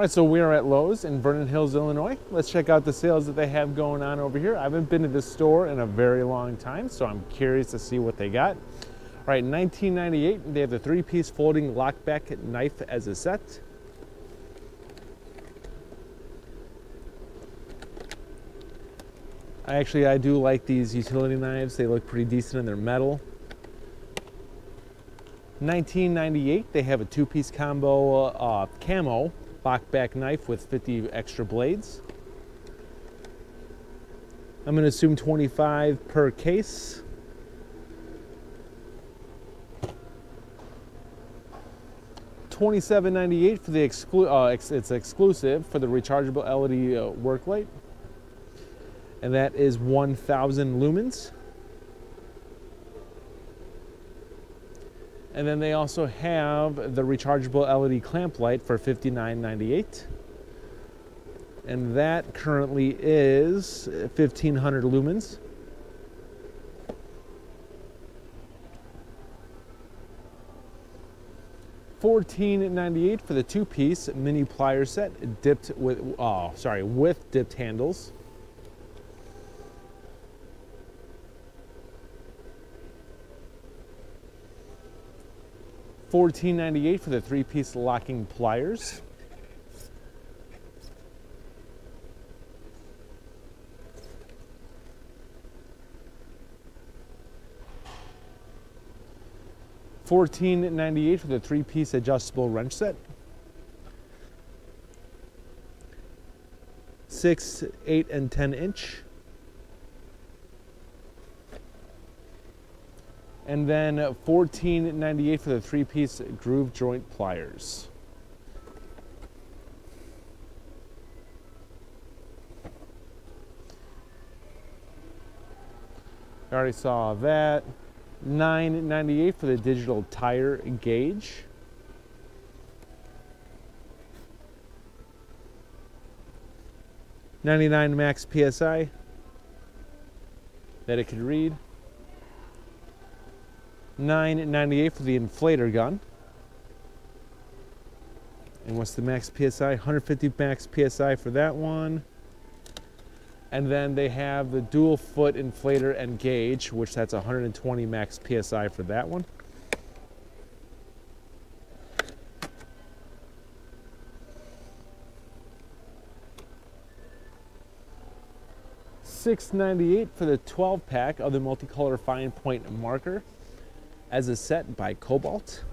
All right, so we are at Lowe's in Vernon Hills, Illinois. Let's check out the sales that they have going on over here. I haven't been to this store in a very long time, so I'm curious to see what they got. All right, 1998, they have the three-piece folding lockback knife as a set. I actually, I do like these utility knives. They look pretty decent and they're metal. 1998, they have a two-piece combo uh, camo lockback knife with 50 extra blades. I'm going to assume 25 per case. Twenty-seven ninety-eight for the exclu uh, ex it's exclusive for the rechargeable LED uh, work light, and that is 1,000 lumens. And then they also have the rechargeable LED clamp light for $59.98. And that currently is 1500 lumens. $14.98 for the two-piece mini plier set, dipped with, oh, sorry, with dipped handles. $14.98 for the three-piece locking pliers. $14.98 for the three-piece adjustable wrench set. Six, eight, and 10 inch. And then $14.98 for the three-piece groove joint pliers. I already saw that. $9.98 for the digital tire gauge. Ninety-nine max PSI that it could read. 998 for the inflator gun. And what's the max PSI? 150 max PSI for that one. And then they have the dual foot inflator and gauge, which that's 120 max PSI for that one. Six ninety eight for the 12 pack of the multicolor fine point marker as a set by Kobalt.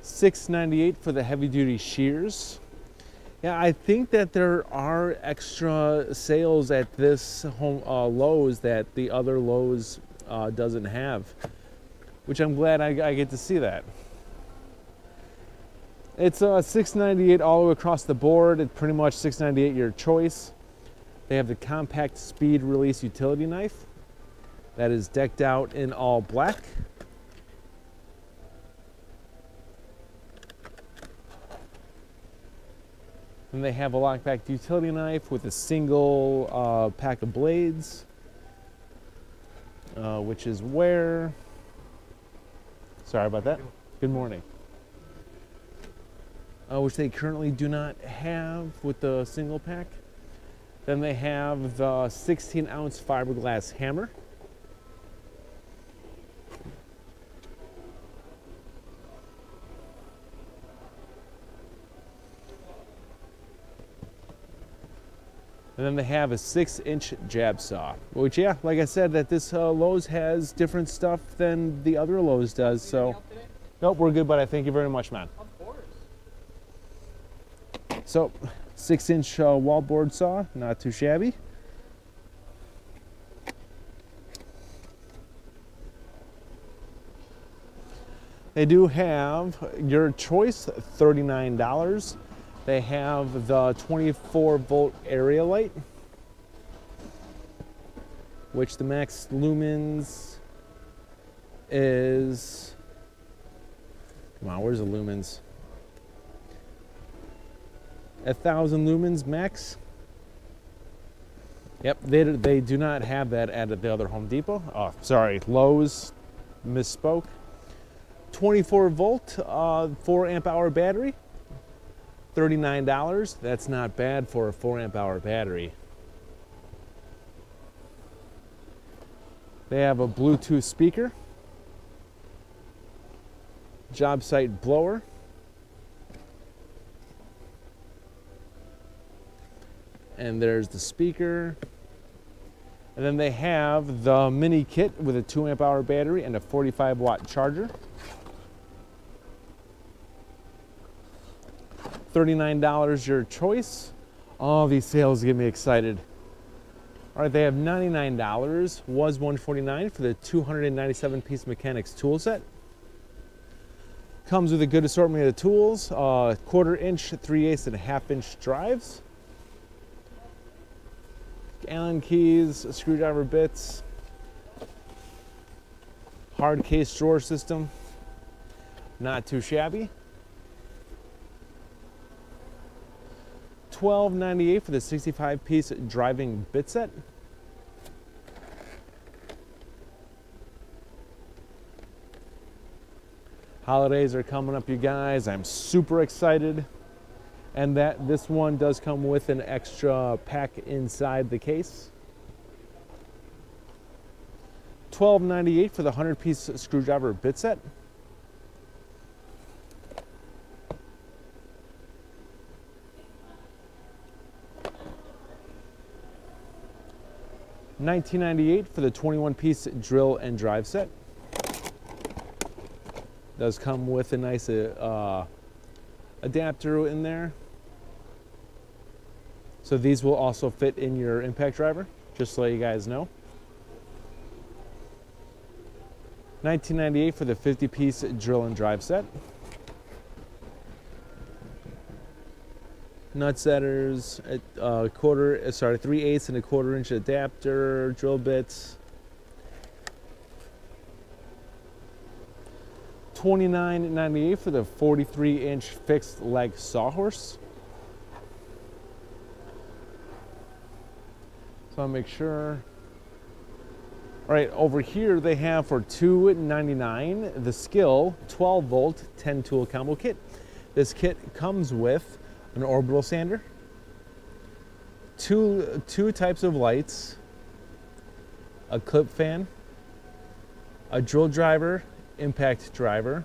Six ninety eight for the heavy duty shears. Yeah, I think that there are extra sales at this home uh, Lowe's that the other Lowe's uh, doesn't have, which I'm glad I, I, get to see that. It's uh, 698 all the way across the board. It's pretty much 698 your choice. They have the compact speed release utility knife that is decked out in all black. Then they have a lockback utility knife with a single uh, pack of blades, uh, which is where, sorry about that. Good morning. Uh, which they currently do not have with the single pack. Then they have the 16 ounce fiberglass hammer. And then they have a six inch jab saw, which yeah, like I said, that this uh, Lowe's has different stuff than the other Lowe's does. So, nope, we're good, but I thank you very much, man. Of course. So, Six inch uh, wallboard saw, not too shabby. They do have your choice, $39. They have the 24 volt area light, which the max lumens is, come on, where's the lumens? A thousand lumens max. Yep, they, they do not have that at the other Home Depot. Oh, sorry, Lowe's. misspoke. 24 volt, uh, 4 amp hour battery, $39. That's not bad for a 4 amp hour battery. They have a Bluetooth speaker, job site blower, and there's the speaker. And then they have the mini kit with a 2 amp hour battery and a 45 watt charger. $39 your choice. All these sales get me excited. All right, they have $99, was 149 for the 297 piece mechanics tool set. Comes with a good assortment of tools, uh, quarter inch, three eighths, and a half inch drives. Allen keys, screwdriver bits, hard case drawer system. Not too shabby. $12.98 for the 65 piece driving bit set. Holidays are coming up, you guys. I'm super excited. And that this one does come with an extra pack inside the case. $12.98 for the 100 piece screwdriver bit set. $19.98 for the 21 piece drill and drive set. Does come with a nice uh, adapter in there. So these will also fit in your impact driver, just let you guys know. 1998 for the 50 piece drill and drive set. nut setters, a uh, quarter, uh, sorry, three eighths and a quarter inch adapter, drill bits. 29.98 for the 43 inch fixed leg sawhorse. I'll make sure. All right, over here they have for 2.99 the Skil 12 volt 10 tool combo kit. This kit comes with an orbital sander, two, two types of lights, a clip fan, a drill driver, impact driver,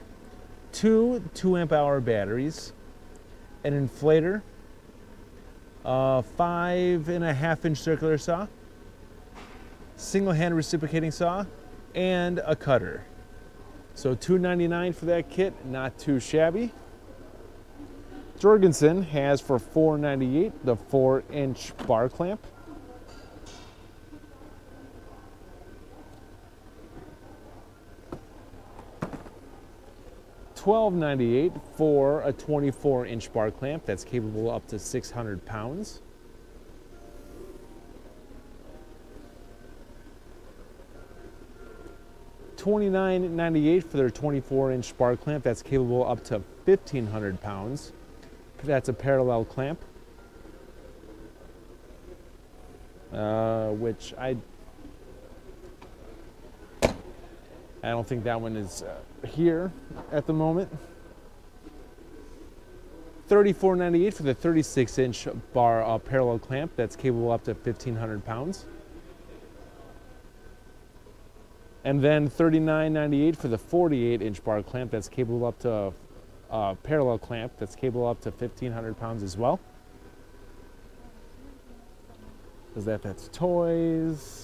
two 2 amp hour batteries, an inflator, a five and a half inch circular saw, single hand reciprocating saw, and a cutter. So $2.99 for that kit, not too shabby. Jorgensen has for $4.98 the 4 inch bar clamp. $12.98 for a 24 inch bar clamp that's capable up to 600 pounds. $29.98 for their 24 inch bar clamp that's capable up to 1,500 pounds that's a parallel clamp, uh, which I I don't think that one is uh, here at the moment. $34.98 for the 36 inch bar uh, parallel clamp that's capable up to 1,500 pounds. And then $39.98 for the 48 inch bar clamp that's capable up to uh, parallel clamp that's capable up to 1,500 pounds as well. Is that that's toys.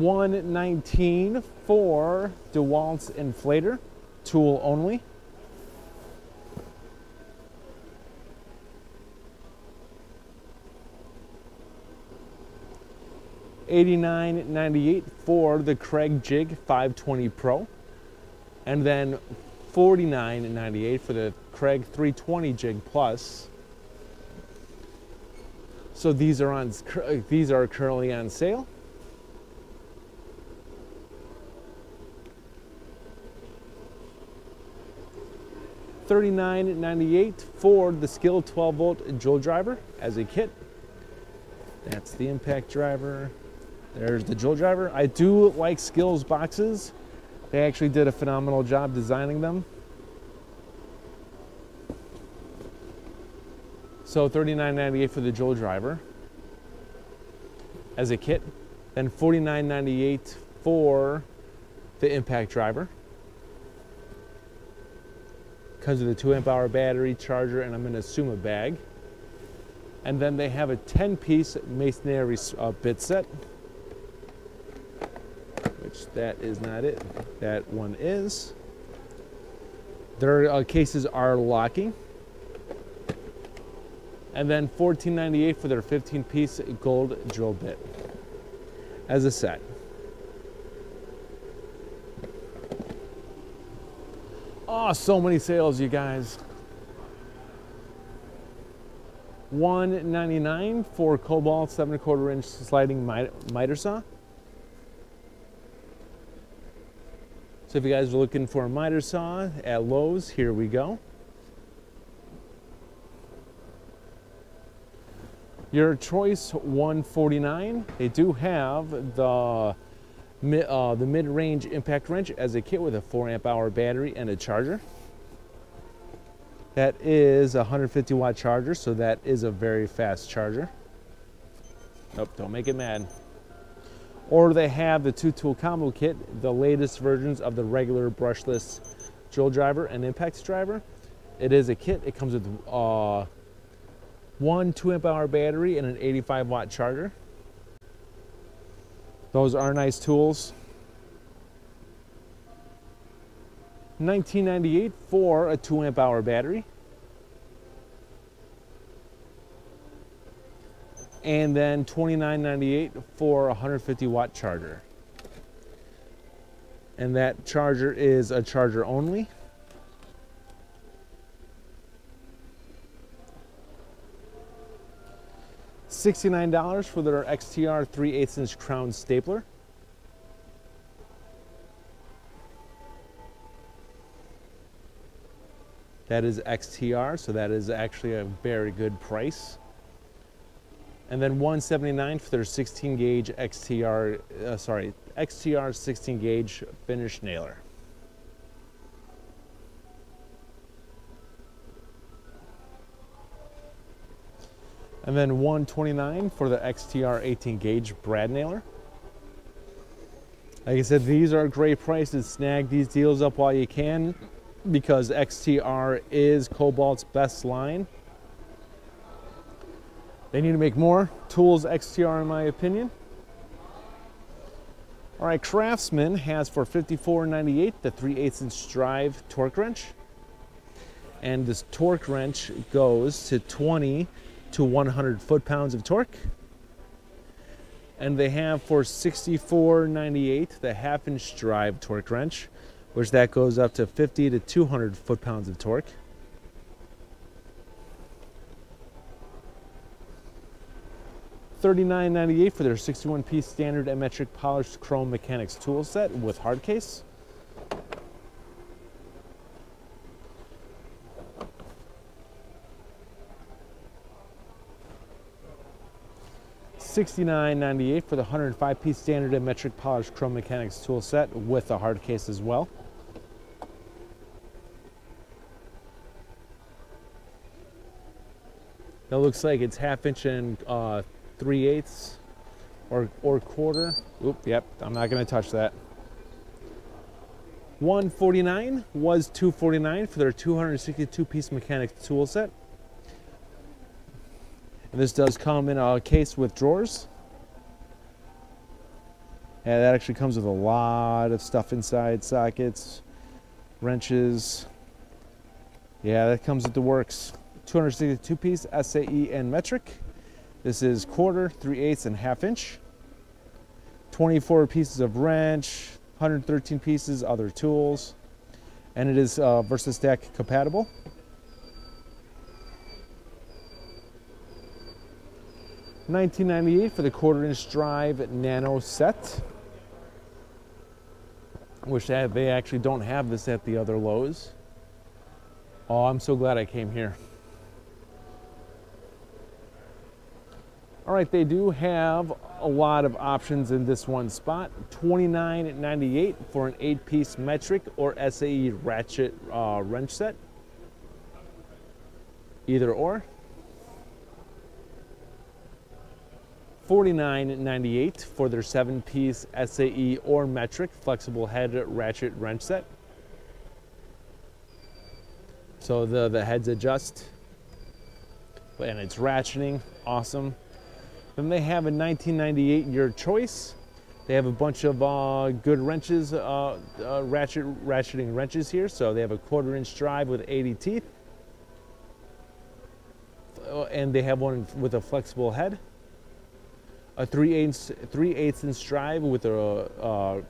119 for DeWalt's inflator, tool only. Eighty-nine ninety-eight for the Kreg Jig 520 Pro and then $49.98 for the Kreg 320 Jig Plus. So these are on these are currently on sale. $39.98 for the Skil 12 volt drill driver as a kit. That's the impact driver. There's the Joule driver. I do like Skil's boxes. They actually did a phenomenal job designing them. So $39.98 for the Joule driver as a kit. Then $49.98 for the impact driver. Comes with a 2 amp hour battery, charger, and I'm going to assume a bag. And then they have a 10 piece masonry uh, bit set, which that is not it. That one is. Their uh, cases are locking. And then $14.98 for their 15 piece gold drill bit as a set. Oh, so many sales, you guys. 199 for Kobalt 7 and a quarter inch sliding miter saw. So if you guys are looking for a miter saw at Lowe's, here we go. Your choice 149. They do have the uh, the mid-range impact wrench as a kit with a 4 amp hour battery and a charger. That is a 150 watt charger, so that is a very fast charger. Nope, don't make it mad. Or they have the two tool combo kit, the latest versions of the regular brushless drill driver and impact driver. It is a kit, it comes with uh, one 2 amp hour battery and an 85 watt charger. Those are nice tools. 1998 for a 2 amp hour battery. And then 29.98 for a 150 watt charger. And that charger is a charger only. $69 for their XTR 3 8 inch crown stapler. That is XTR, so that is actually a very good price. And then 179 for their 16 gauge XTR, uh, sorry, XTR 16 gauge finish nailer. And then 129 for the XTR 18 gauge brad nailer. Like I said, these are great prices. Snag these deals up while you can because XTR is Kobalt's best line. They need to make more tools XTR in my opinion. All right, Craftsman has for $54.98 the 3 8 inch drive torque wrench. And this torque wrench goes to 20 to 100 foot-pounds of torque. And they have for 64.98 the half-inch drive torque wrench, which that goes up to 50 to 200 foot-pounds of torque. $39.98 for their 61-piece standard and metric polished chrome mechanics tool set with hard case. $69.98 for the 105 piece standard and metric polished chrome mechanics tool set with a hard case as well. That looks like it's half inch and uh, 3 eighths or, or quarter. Oop, yep, I'm not gonna touch that. 149 was 249 for their 262 piece mechanics tool set. This does come in a case with drawers. And that actually comes with a lot of stuff inside, sockets, wrenches. Yeah, that comes with the works. 262 piece SAE and metric. This is quarter, 3 eighths, and half inch. 24 pieces of wrench, 113 pieces, other tools. And it is uh, VersaStack compatible. 1998 for the quarter inch drive nano set wish that they actually don't have this at the other Lowe's. Oh, I'm so glad I came here. All right, they do have a lot of options in this one spot. $29.98 for an eight piece metric or SAE ratchet uh, wrench set. Either or. $49.98 for their seven piece SAE or metric flexible head ratchet wrench set. So the, the heads adjust and it's ratcheting, awesome. Then they have a 1998 your choice. They have a bunch of uh, good wrenches, uh, uh, ratchet, ratcheting wrenches here. So they have a quarter inch drive with 80 teeth. Uh, and they have one with a flexible head. A 3 8 3 eighths inch drive with a uh,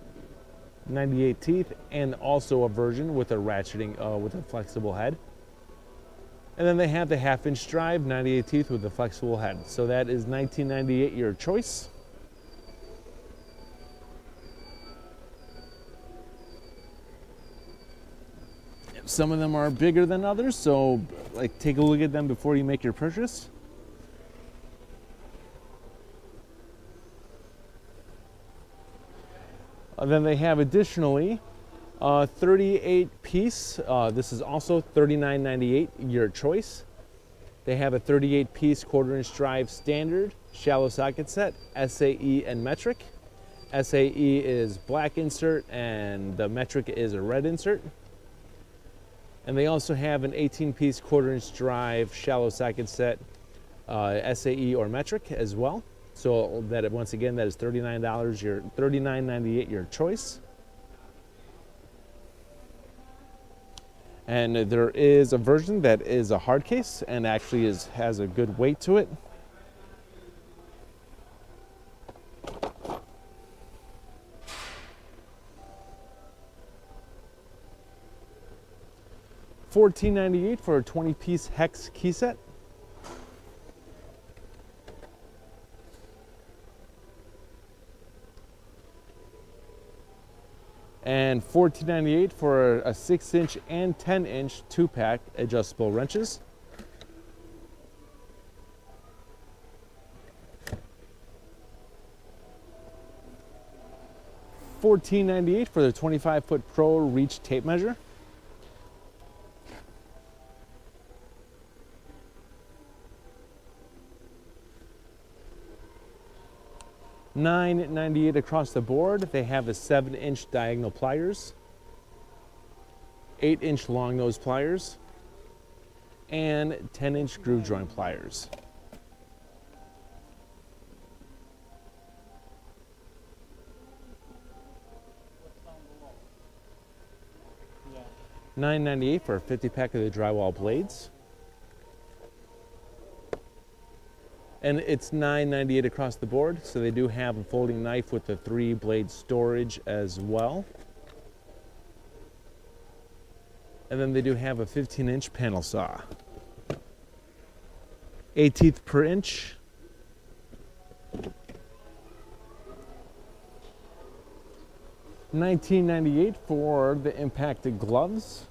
98 teeth and also a version with a ratcheting, uh, with a flexible head. And then they have the half inch drive, 98 teeth with a flexible head. So that is 1998 your choice. Some of them are bigger than others, so like take a look at them before you make your purchase. Uh, then they have additionally uh, 38 piece. Uh, this is also 39.98. Your choice. They have a 38 piece quarter inch drive standard shallow socket set, SAE and metric. SAE is black insert and the metric is a red insert. And they also have an 18 piece quarter inch drive shallow socket set, uh, SAE or metric as well. So that once again, that is $39, your $39.98 your choice. And there is a version that is a hard case and actually is, has a good weight to it. Fourteen ninety eight for a 20 piece hex key set. And $14.98 for a 6 inch and 10 inch two pack adjustable wrenches. $14.98 for the 25 foot pro reach tape measure. $9.98 across the board. They have a 7 inch diagonal pliers, 8 inch long nose pliers, and 10 inch groove joint pliers. Nine ninety eight for a 50 pack of the drywall blades. And it's 9.98 across the board so they do have a folding knife with the three blade storage as well. And then they do have a 15 inch panel saw. 8 teeth per inch. Nineteen ninety eight for the impacted gloves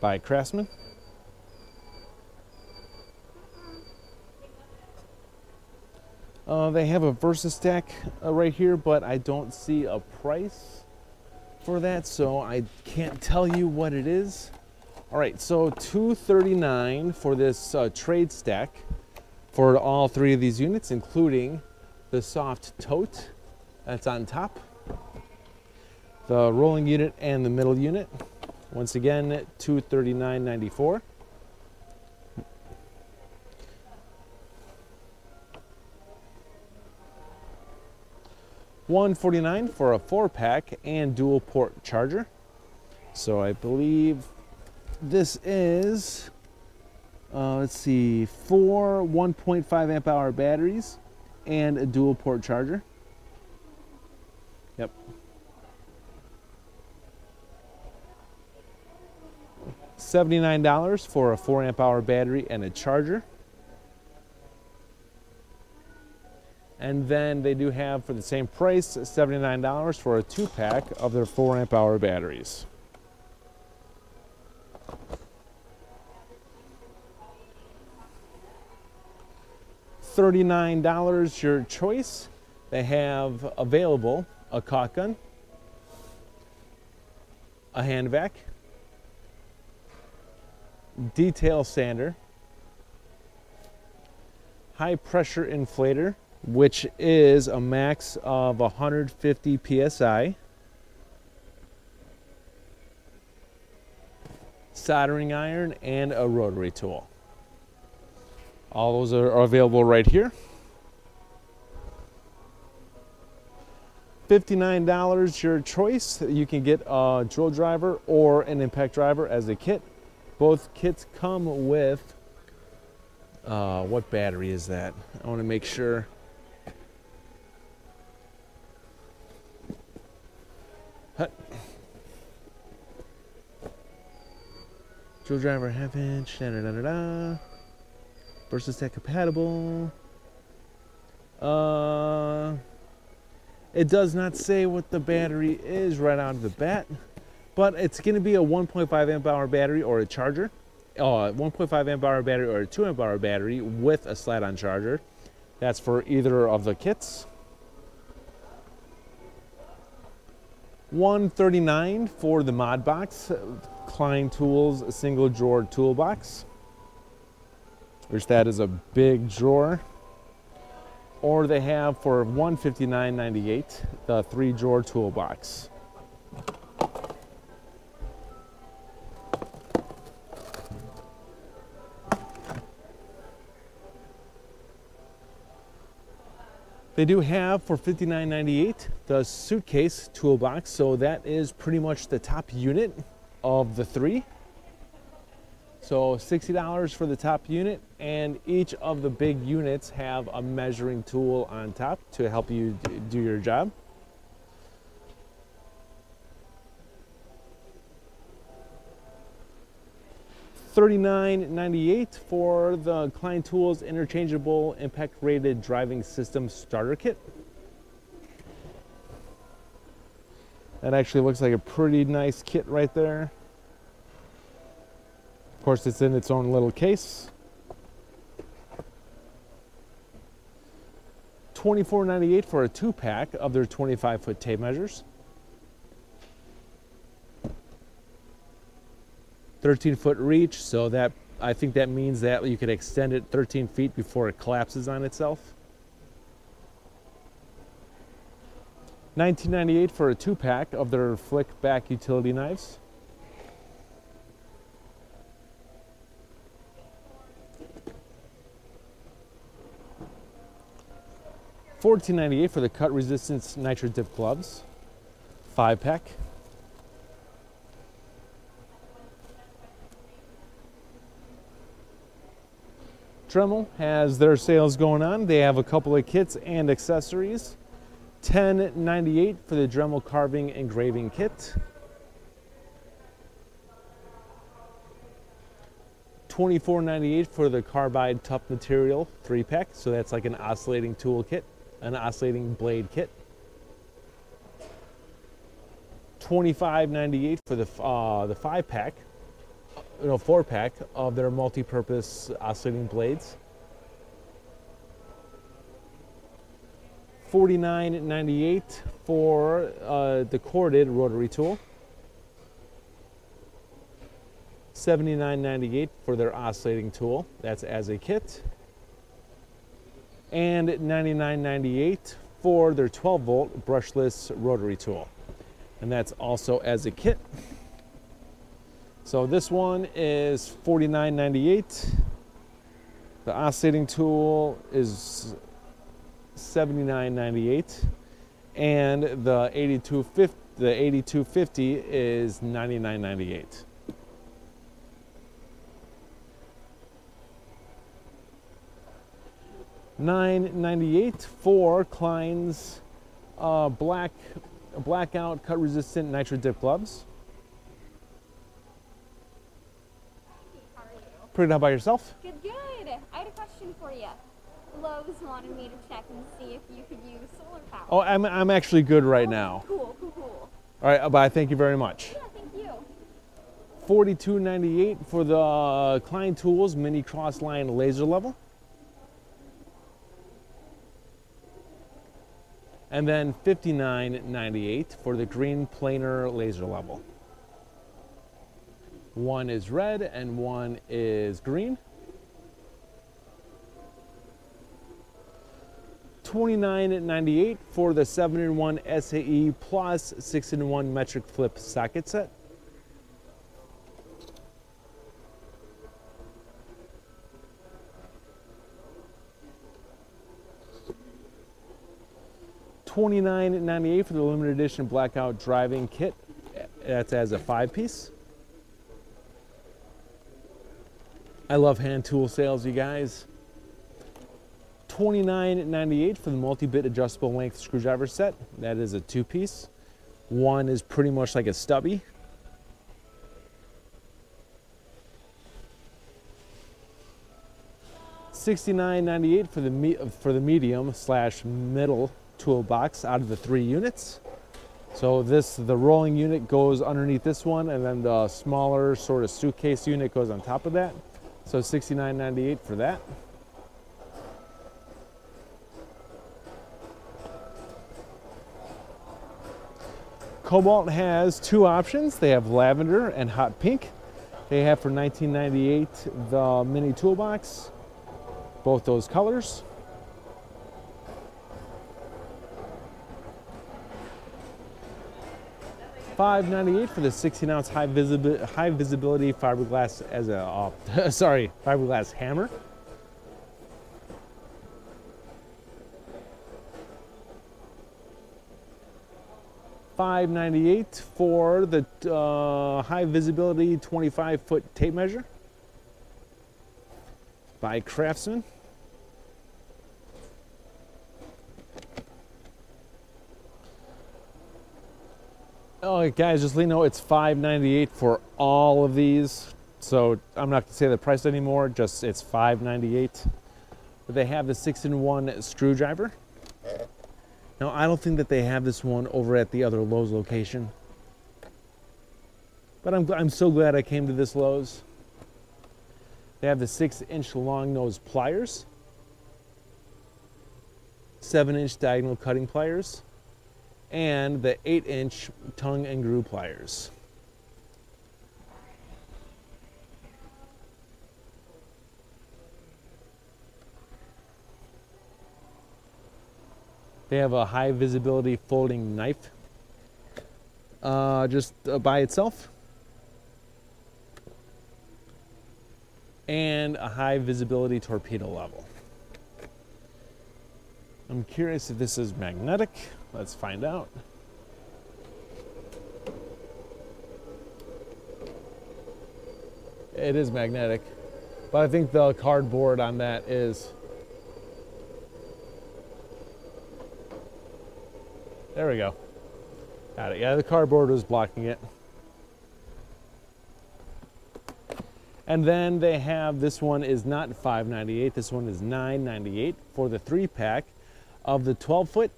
by Craftsman. Uh, they have a VersaStack uh, right here, but I don't see a price for that, so I can't tell you what it is. All right, so 239 for this uh, TradeStack for all three of these units, including the soft tote that's on top, the rolling unit and the middle unit. Once again, 239.94. 149 for a four pack and dual port charger. So I believe this is, uh, let's see, four 1.5 amp hour batteries and a dual port charger. Yep. $79 for a 4 amp hour battery and a charger. And then they do have, for the same price, $79 for a two pack of their 4 amp hour batteries. $39 your choice. They have available a caulk gun, a hand vac, detail sander, high pressure inflator, which is a max of 150 psi. soldering iron, and a rotary tool. All those are available right here. $59 your choice. You can get a drill driver or an impact driver as a kit. Both kits come with, uh, what battery is that? I want to make sure. Driver half inch, da da da da da. VersaStack compatible. Uh, it does not say what the battery is right out of the bat, but it's going to be a 1.5 amp hour battery or a charger. Uh, 1.5 amp hour battery or a 2 amp hour battery with a slide on charger. That's for either of the kits. 139 for the MODbox Klein Tools a single drawer toolbox, which that is a big drawer. Or they have for $159.98 the three drawer toolbox. They do have for $59.98 the suitcase toolbox, so that is pretty much the top unit of the three. So $60 for the top unit and each of the big units have a measuring tool on top to help you do your job. $39.98 for the Klein Tools interchangeable impact rated driving system starter kit. That actually looks like a pretty nice kit right there. Of course, it's in its own little case. $24.98 for a two pack of their 25 foot tape measures. 13 foot reach, so that I think that means that you could extend it 13 feet before it collapses on itself. 1998 for a two pack of their flick back utility knives. Fourteen ninety eight for the cut resistance nitro dip gloves, five pack. Dremel has their sales going on. They have a couple of kits and accessories. 1098 for the Dremel carving engraving kit. 24.98 for the carbide tough material three pack. So that's like an oscillating tool kit, an oscillating blade kit. 25.98 for the uh, the five pack, know, four pack of their multi-purpose oscillating blades. $49.98 for uh, the corded rotary tool. $79.98 for their oscillating tool. That's as a kit. And $99.98 for their 12 volt brushless rotary tool. And that's also as a kit. So this one is $49.98. The oscillating tool is 79.98 and the 8250 the 8250 is 99.98 998 for Klein's uh, black blackout cut resistant nitro dip gloves. Pretty. How about yourself? Good, good. I had a question for you. Lowe's wanted me to check and see if you could use solar power. Oh, I'm, I'm actually good right oh, now. Cool, cool, cool. All right, uh, bye. Thank you very much. Yeah, thank you. 42.98 for the uh, Klein Tools Mini Crossline Laser Level. And then 59.98 for the Green Planar Laser Level. One is red and one is green. $29.98 for the 7-in-1 SAE plus 6-in-1 metric flip socket set. $29.98 for the limited edition blackout driving kit. That's as a five piece. I love hand tool sales, you guys. $29.98 for the multi-bit adjustable length screwdriver set. That is a two-piece. One is pretty much like a stubby. $69.98 for the for the medium slash middle toolbox out of the three units. So this the rolling unit goes underneath this one, and then the smaller sort of suitcase unit goes on top of that. So $69.98 for that. Kobalt has two options. They have lavender and hot pink. They have for $19.98 the mini toolbox, both those colors. $5.98 for the 16 ounce high, visibi high visibility fiberglass as a, uh, sorry, fiberglass hammer. $5.98 for the uh, high visibility 25 foot tape measure by Craftsman. Oh, guys, just let you know it's $5.98 for all of these. So I'm not gonna say the price anymore, just it's $5.98. But they have the six in one screwdriver. Now, I don't think that they have this one over at the other Lowe's location. But I'm, I'm so glad I came to this Lowe's. They have the six inch long nose pliers, seven inch diagonal cutting pliers, and the eight inch tongue and groove pliers. They have a high visibility folding knife uh, just uh, by itself. And a high visibility torpedo level. I'm curious if this is magnetic. Let's find out. It is magnetic, but I think the cardboard on that is There we go. Got it. Yeah, the cardboard was blocking it. And then they have this one is not 5.98. This one is 9.98 for the three pack of the 12 foot,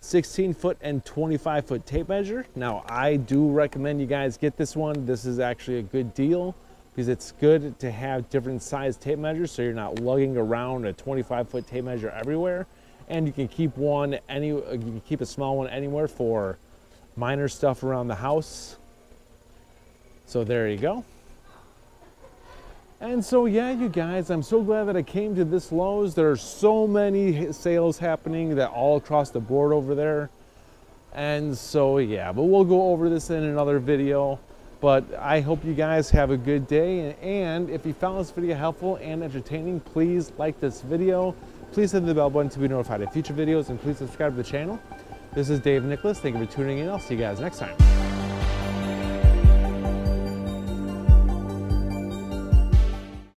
16 foot, and 25 foot tape measure. Now I do recommend you guys get this one. This is actually a good deal because it's good to have different size tape measures so you're not lugging around a 25 foot tape measure everywhere and you can keep one any uh, you can keep a small one anywhere for minor stuff around the house. So there you go. And so yeah you guys i'm so glad that i came to this lowes. There are so many sales happening that all across the board over there. And so yeah but we'll go over this in another video. But i hope you guys have a good day. And if you found this video helpful and entertaining please like this video Please hit the bell button to be notified of future videos and please subscribe to the channel. This is Dave Nicklas. Thank you for tuning in. I'll see you guys next time.